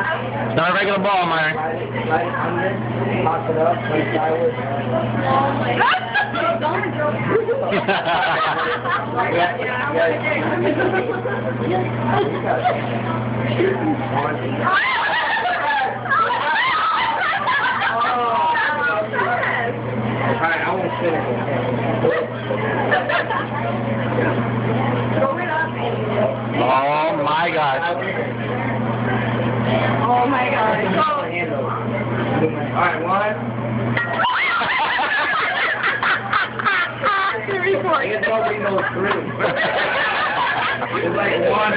It's not a regular ball, Myron. Light it under, toss it up, like sideways. Alright, I finish it. Oh my gosh. Alright, one. The report. I guess nobody knows three. It's like one.